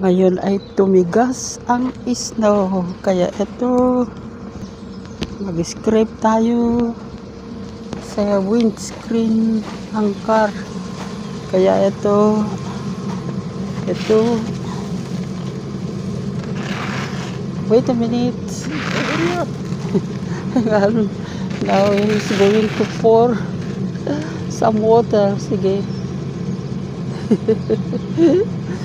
Ngayon ay tumigas ang snow. Kaya ito, mag-scrape tayo sa windscreen ng car. Kaya ito, ito, wait a minute. now he's going to pour some water. Sige.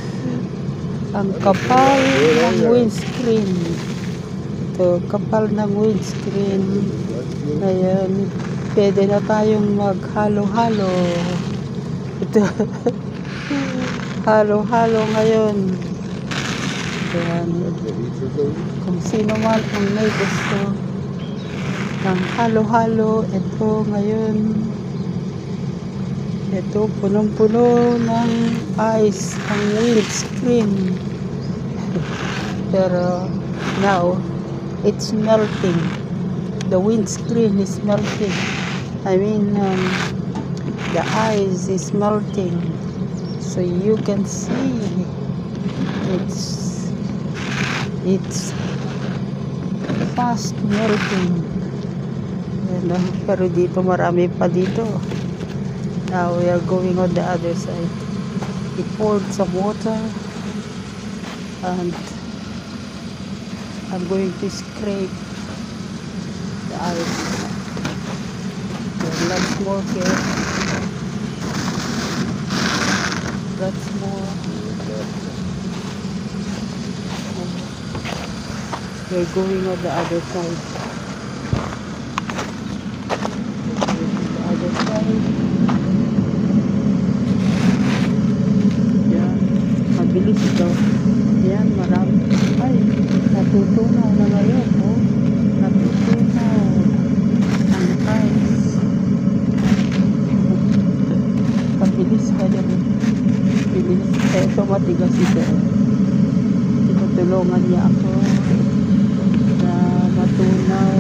ang kapal ng windscreen. Ito, kapal ng windscreen. Ayan, pwede na tayong maghalo-halo. Ito, halo-halo ngayon. Ayan, kung sino man ang may gusto ng halo-halo, ito ngayon. Ito, punong-puno ng ice ang windscreen. Pero now, it's melting. The windscreen is melting. I mean, um, the ice is melting. So you can see it's it's fast melting. Yan, ah, pero dito marami pa dito. Now we are going on the other side. We poured some water and I'm going to scrape the ice. Then lots more here. Lots more. We're going on the other side. Ayan, marami. Ay, natutunaw na ngayon. Oh. Natutunaw ang ice. Pabilis ka dyan. Eh. Pabilis. Ito matigas ito. Eh. Tinutulungan niya ako na matunaw